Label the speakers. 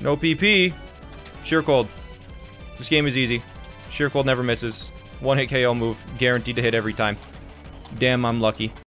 Speaker 1: No PP. Sheer Cold. This game is easy. Sheer Cold never misses. One hit KO move. Guaranteed to hit every time. Damn, I'm lucky.